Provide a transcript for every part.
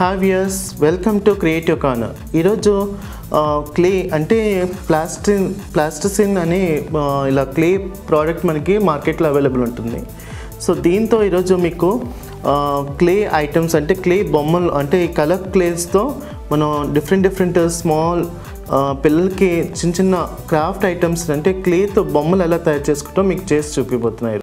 Have యస్ welcome to creative corner ఈరోజు clay అంటే ప్లాస్టిన్ ప్లాస్టిసిన్ అనే ఇలా క్లే ప్రోడక్ట్ మనకి మార్కెట్లో అవైలబుల్ ఉంటుంది. సో దీంతో ఈరోజు మీకు క్లే ఐటమ్స్ అంటే క్లే బొమ్మలు అంటే కలర్ క్లేస్తో మనం డిఫరెంట్ డిఫరెంట్ స్మాల్ పిల్లలకి చిన్న చిన్న క్రాఫ్ట్ ఐటమ్స్ అంటే క్లేతో బొమ్మలు ఎలా తయారు చేసుకుంటాం మీకు చేసి చూపిపోతున్నాయి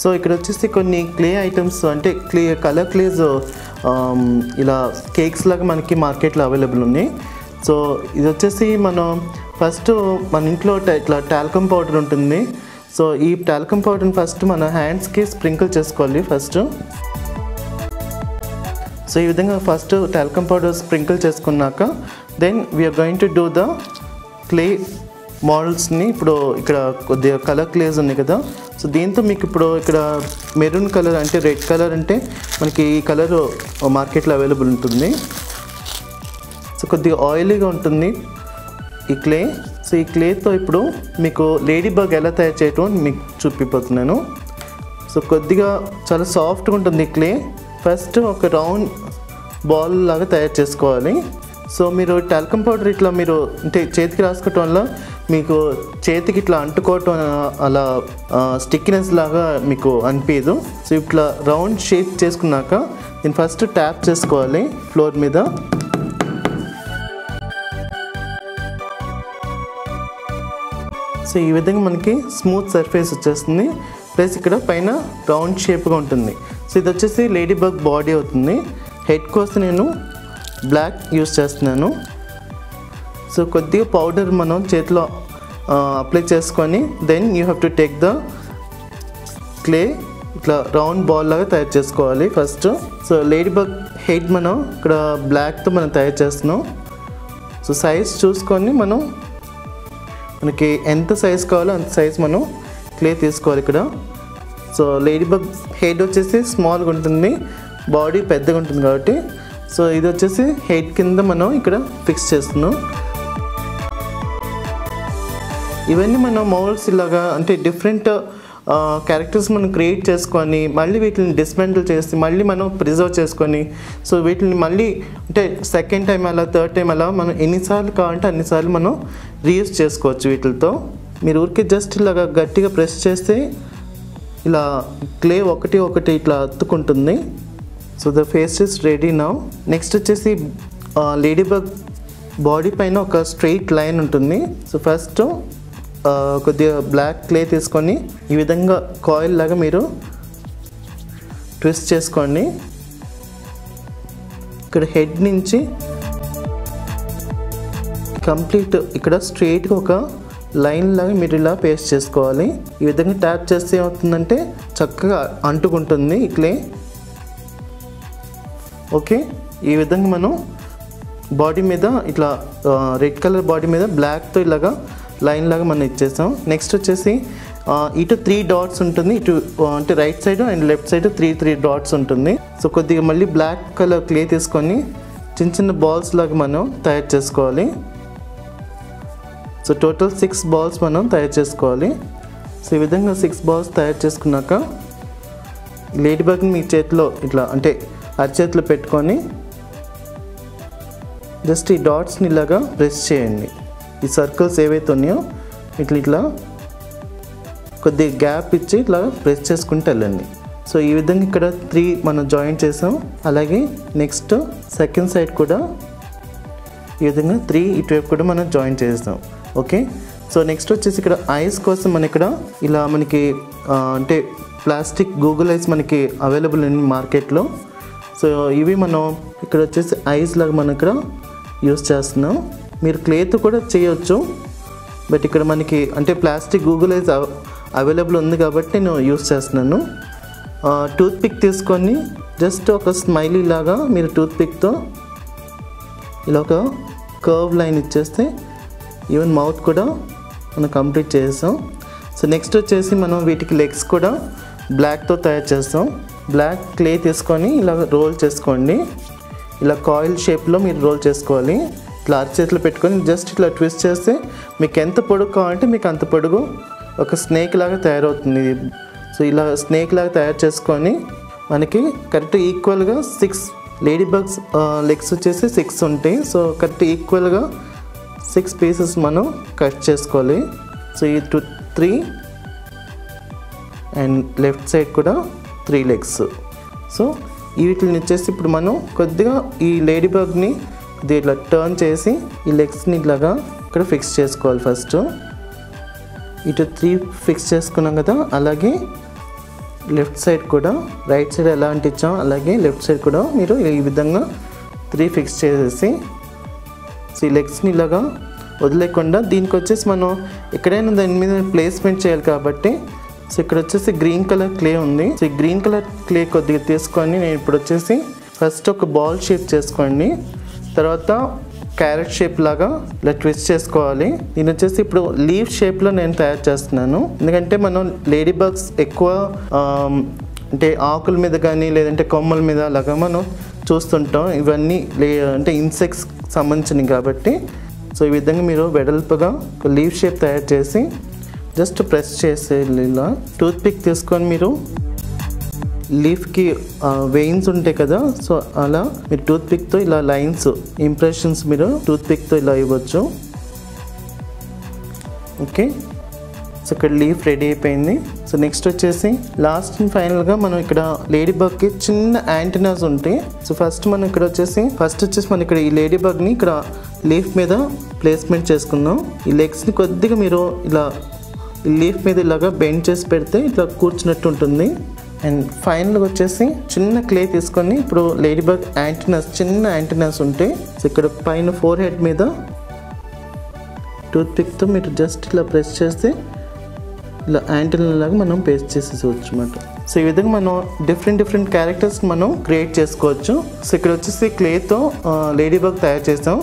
సో ఇక్కడ వచ్చేసి కొన్ని క్లే ఐటమ్స్ అంటే క్లే కలర్ క్లేస్ ఇలా కేక్స్ లాగా మనకి మార్కెట్లో అవైలబుల్ ఉన్నాయి. సో ఇది వచ్చేసి మనం ఫస్ట్ మన ఇంట్లో ఇట్లా టాల్కమ్ పౌడర్ ఉంటుంది. సో ఈ టాల్కమ్ పౌడర్ని ఫస్ట్ మన హ్యాండ్స్కి స్ప్రింకిల్ చేసుకోవాలి ఫస్ట్ సో ఈ విధంగా ఫస్ట్ టాల్కమ్ పౌడర్ స్ప్రింకిల్ చేసుకున్నాక then we're going to do the clay మోడల్స్ని ఇప్పుడు ఇక్కడ కొద్దిగా కలర్ క్లేస్ ఉన్నాయి కదా. సో దీంతో మీకు ఇప్పుడు ఇక్కడ మెరూన్ కలర్ అంటే రెడ్ కలర్ అంటే మనకి ఈ కలర్ మార్కెట్లో అవైలబుల్ ఉంటుంది. సో కొద్దిగా ఆయిలీగా ఉంటుంది ఈ క్లే సో ఈ క్లేతో ఇప్పుడు మీకు లేడీ బగ్ ఎలా తయారు చేయటం అని మీకు చూపిపోతున్నాను. సో కొద్దిగా చాలా సాఫ్ట్గా ఉంటుంది ఈ క్లే ఫస్ట్ ఒక రౌండ్ బాల్ లాగా తయారు చేసుకోవాలి. సో మీరు టాల్కమ్ పౌడర్ ఇట్లా మీరు అంటే చేతికి రాసుకోవటం వల్ల మీకు చేతికి ఇట్లా అంటుకోవటం అలా స్టిక్నెస్ లాగా మీకు అనిపించదు సో ఇట్లా రౌండ్ షేప్ చేసుకున్నాక దీన్ని ఫస్ట్ ట్యాప్ చేసుకోవాలి ఫ్లోర్ మీద. సో ఈ విధంగా మనకి స్మూత్ సర్ఫేస్ వచ్చేస్తుంది. ప్లస్ ఇక్కడ పైన రౌండ్ షేప్గా ఉంటుంది. సో ఇది వచ్చేసి లేడీ బగ్ బాడీ అవుతుంది. హెడ్ కోసం నేను బ్లాక్ యూస్ చేస్తున్నాను. సో కొద్దిగా పౌడర్ మనం చేతిలో అప్లై చేసుకొని then you have to take the clay ఇట్లా రౌండ్ బాల్ లాగా తయారు చేసుకోవాలి first so lady bug head మనం ఇక్కడ బ్లాక్తో మనం తయారు చేస్తున్నాం. సో సైజ్ చూసుకొని మనం మనకి ఎంత సైజ్ కావాలో అంత సైజ్ మనం క్లే తీసుకోవాలి ఇక్కడ. సో లేడీ బగ్ హెడ్ వచ్చేసి స్మాల్గా ఉంటుంది బాడీ పెద్దగా ఉంటుంది కాబట్టి. సో ఇది వచ్చేసి హెడ్ కింద మనం ఇక్కడ ఫిక్స్ చేస్తున్నాం. ఇవన్నీ మనం మౌల్స్ ఇలాగా అంటే డిఫరెంట్ క్యారెక్టర్స్ మనం క్రియేట్ చేసుకొని మళ్ళీ వీటిని డిస్మెంటల్ చేసి మళ్ళీ మనం ప్రిజర్వ్ చేసుకొని సో వీటిని మళ్ళీ అంటే సెకండ్ టైం అలా థర్డ్ టైం అలా మనం ఎన్నిసార్లు కావాలంటే అన్నిసార్లు మనం రీయూస్ చేసుకోవచ్చు వీటితో. మీరు ఊరికే జస్ట్ ఇలాగా గట్టిగా ప్రెస్ చేస్తే ఇలా క్లే ఒకటి ఒకటి ఇట్లా అత్తుకుంటుంది so the face is ready now next వచ్చేసి లేడీ బగ్ బాడీ పైన ఒక స్ట్రెయిట్ లైన్ ఉంటుంది. సో ఫస్ట్ కొద్దిగా బ్లాక్ క్లే తీసుకొని ఈ విధంగా కాయిల్ లాగా మీరు ట్విస్ట్ చేసుకోండి. ఇక్కడ హెడ్ నుంచి కంప్లీట్ ఇక్కడ స్ట్రెయిట్గా ఒక లైన్ లాగా మీరు ఇలా పేస్ట్ చేసుకోవాలి. ఈ విధంగా ట్యాప్ చేస్తే ఏమవుతుందంటే చక్కగా అంటుకుంటుంది ఇట్లే ఓకే? ఈ విధంగా మనం బాడీ మీద ఇట్లా రెడ్ కలర్ బాడీ మీద బ్లాక్తో ఇలాగా లైన్ లాగా మనం ఇచ్చేసాం. నెక్స్ట్ వచ్చేసి ఇటు త్రీ డాట్స్ ఉంటుంది. ఇటు అంటే right side and left side three three dots ఉంటుంది. సో కొద్దిగా మళ్ళీ బ్లాక్ కలర్ క్లే తీసుకొని చిన్న చిన్న బాల్స్ లాగా మనం తయారు చేసుకోవాలి. సో టోటల్ సిక్స్ బాల్స్ మనం తయారు చేసుకోవాలి. సో ఈ విధంగా సిక్స్ బాల్స్ తయారు చేసుకున్నాక లేడీ బగ్ని మీ చేతిలో ఇట్లా అంటే అరచేతిలో పెట్టుకొని జస్ట్ ఈ డాట్స్ని ఇలాగా ప్రెస్ చేయండి. ఈ సర్కిల్స్ ఏవైతే ఉన్నాయో ఇట్లా ఇట్లా కొద్దిగా గ్యాప్ ఇచ్చి ఇట్లా ప్రెస్ చేసుకుంటూ వెళ్ళండి. సో ఈ విధంగా ఇక్కడ త్రీ మనం జాయిన్ చేసాం. అలాగే నెక్స్ట్ సెకండ్ సైడ్ కూడా ఈ విధంగా త్రీ ఇటువైపు కూడా మనం జాయిన్ చేస్తాం ఓకే సో నెక్స్ట్ వచ్చేసి ఇక్కడ ఐస్ కోసం మన ఇక్కడ ఇలా మనకి అంటే ప్లాస్టిక్ గూగుల్ ఐస్ మనకి అవైలబుల్ ఉంది మార్కెట్లో సో ఇవి మనం ఇక్కడ వచ్చేసి ఐస్ లాగా మనం ఇక్కడ యూస్ చేస్తున్నాం. మీరు క్లేతో కూడా చేయొచ్చు. బట్ ఇక్కడ మనకి అంటే ప్లాస్టిక్ గూగుల్ ఐస్ అవైలబుల్ ఉంది కాబట్టి నేను యూస్ చేస్తున్నాను. టూత్పిక్ తీసుకొని జస్ట్ ఒక స్మైలీ లాగా మీరు టూత్పిక్తో ఇలా ఒక కర్వ్ లైన్ ఇచ్చేస్తే ఈవెన్ మౌత్ కూడా మనం కంప్లీట్ చేసాం సో నెక్స్ట్ వచ్చేసి మనం వీటికి లెగ్స్ కూడా బ్లాక్తో తయారు చేస్తాం. బ్లాక్ క్లే తీసుకొని ఇలా రోల్ చేసుకోండి. ఇలా కాయిల్ షేప్లో మీరు రోల్ చేసుకోవాలి. ఇట్లా అరచేతిలో పెట్టుకొని జస్ట్ ఇట్లా ట్విస్ట్ చేస్తే మీకు ఎంత పొడుగు కావాలంటే మీకు అంత పొడుగు ఒక స్నేక్ లాగా తయారవుతుంది. సో ఇలా స్నేక్ లాగా తయారు చేసుకొని మనకి కరెక్ట్ ఈక్వల్గా సిక్స్ లేడీ బగ్స్ లెగ్స్ వచ్చేసి సిక్స్ ఉంటాయి. సో కరెక్ట్ ఈక్వల్గా సిక్స్ పీసెస్ మనం కట్ చేసుకోవాలి. సో ఈ two three and left side కూడా త్రీ లెగ్స్ సో వీటిని వచ్చేసి ఇప్పుడు మనం కొద్దిగా ఈ లేడీ బగ్ని ఇది ఇట్లా టర్న్ చేసి ఈ లెగ్స్ని ఇట్లాగా ఇక్కడ ఫిక్స్ చేసుకోవాలి ఫస్ట్ ఇటు త్రీ ఫిక్స్ చేసుకున్నాం కదా అలాగే లెఫ్ట్ సైడ్ కూడా రైట్ సైడ్ ఎలా అంటించాం అలాగే లెఫ్ట్ సైడ్ కూడా మీరు ఈ విధంగా త్రీ ఫిక్స్ చేసేసి సో ఈ లెగ్స్ని ఇలాగా వదిలేకుండా దీనికి వచ్చేసి మనం ఎక్కడైనా దాని మీద ప్లేస్మెంట్ చేయాలి కాబట్టి సో ఇక్కడ వచ్చేసి గ్రీన్ కలర్ క్లే ఉంది. సో ఈ గ్రీన్ కలర్ క్లే కొద్దిగా తీసుకొని నేను ఇప్పుడు వచ్చేసి ఫస్ట్ ఒక బాల్ షేప్ చేసుకోండి. తర్వాత క్యారెట్ షేప్ లాగా ఇలా ట్విస్ట్ చేసుకోవాలి. దీని వచ్చేసి ఇప్పుడు లీవ్ షేప్లో నేను తయారు చేస్తున్నాను. ఎందుకంటే మనం లేడీ బగ్స్ ఎక్కువ అంటే ఆకుల మీద కానీ లేదంటే కొమ్మల మీద అలాగా మనం చూస్తుంటాం. ఇవన్నీ లే అంటే ఇన్సెక్ట్స్ సంబంధించినవి కాబట్టి. సో ఈ విధంగా మీరు వెడల్పుగా ఒక లీవ్ షేప్ తయారు చేసి జస్ట్ ప్రెస్ చేసే ఇలా. టూత్ పిక్ తీసుకొని మీరు లీఫ్కి వెయిన్స్ ఉంటాయి కదా సో అలా మీరు టూత్ పిక్తో ఇలా లైన్స్ ఇంప్రెషన్స్ మీరు టూత్ పిక్తో ఇలా ఇవ్వచ్చు. ఓకే సో ఇక్కడ లీఫ్ రెడీ అయిపోయింది. సో నెక్స్ట్ వచ్చేసి లాస్ట్ అండ్ ఫైనల్గా మనం ఇక్కడ లేడీ బగ్కి చిన్న యాంటీనాస్ ఉంటాయి. సో ఫస్ట్ మనం ఇక్కడ వచ్చేసి ఫస్ట్ వచ్చేసి మనం ఇక్కడ ఈ లేడీ బగ్ని ఇక్కడ లీఫ్ మీద ప్లేస్మెంట్ చేసుకుందాం. ఈ లెగ్స్ని కొద్దిగా మీరు ఇలా ఈ లీఫ్ మీద ఇలాగా బెండ్ చేసి పెడితే ఇట్లా కూర్చున్నట్టు ఉంటుంది. అండ్ ఫైనల్గా వచ్చేసి చిన్న క్లే తీసుకొని ఇప్పుడు లేడీ బర్గ్ యాంటీనస్ చిన్న యాంటీనస్ ఉంటాయి సో ఇక్కడ పైన ఫోర్ హెడ్ మీద టూత్ పిక్తో మీరు జస్ట్ ఇలా ప్రెస్ చేస్తే ఇలా యాంటీనలాగా మనం పేస్ట్ చేసేసుకోవచ్చు అనమాట సో ఈ విధంగా మనం డిఫరెంట్ డిఫరెంట్ క్యారెక్టర్స్ మనం క్రియేట్ చేసుకోవచ్చు. సో ఇక్కడ వచ్చేసి క్లేతో లేడీ బర్గ్ తయారు చేస్తాం